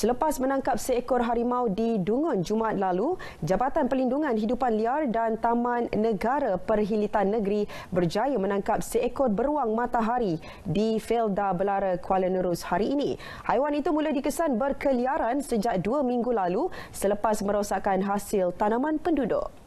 Selepas menangkap seekor harimau di Dungun Jumaat lalu, Jabatan Perlindungan Hidupan Liar dan Taman Negara Perhilitan Negeri berjaya menangkap seekor beruang matahari di Felda Belara Kuala Nerus hari ini. Haiwan itu mula dikesan berkeliaran sejak dua minggu lalu selepas merosakkan hasil tanaman penduduk.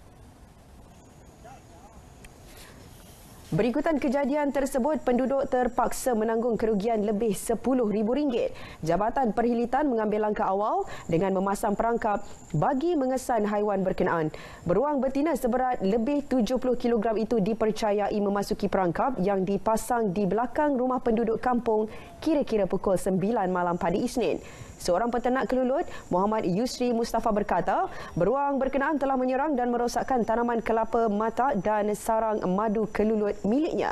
Berikutan kejadian tersebut, penduduk terpaksa menanggung kerugian lebih RM10,000. Jabatan Perhilitan mengambil langkah awal dengan memasang perangkap bagi mengesan haiwan berkenaan. Beruang betina seberat lebih 70 kg itu dipercayai memasuki perangkap yang dipasang di belakang rumah penduduk kampung kira-kira pukul 9 malam pada Isnin. Seorang peternak kelulut, Muhammad Yusri Mustafa berkata, beruang berkenaan telah menyerang dan merosakkan tanaman kelapa mata dan sarang madu kelulut miliknya.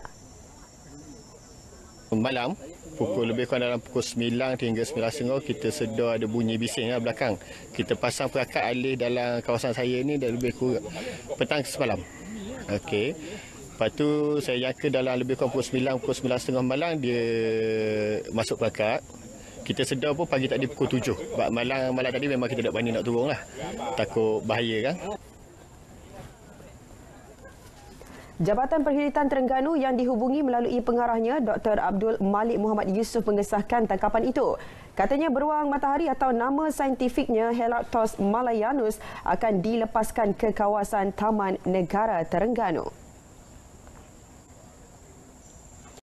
Malam, pukul lebih kurang dalam pukul 9 hingga 9.30 kita sedar ada bunyi bising lah belakang. Kita pasang perakat alih dalam kawasan saya ni dah lebih kurang petang semalam. Okey. Lepas tu saya jangka dalam lebih kurang pukul 9, pukul 9.30 malam dia masuk perakat kita sedar pun pagi tadi pukul 7. Sebab malam malam tadi memang kita tak berani nak turun lah. Takut bahaya kan. Jabatan Perhilitan Terengganu yang dihubungi melalui pengarahnya Dr. Abdul Malik Muhammad Yusof mengesahkan tangkapan itu. Katanya beruang matahari atau nama saintifiknya Helarctos malayanus akan dilepaskan ke kawasan Taman Negara Terengganu.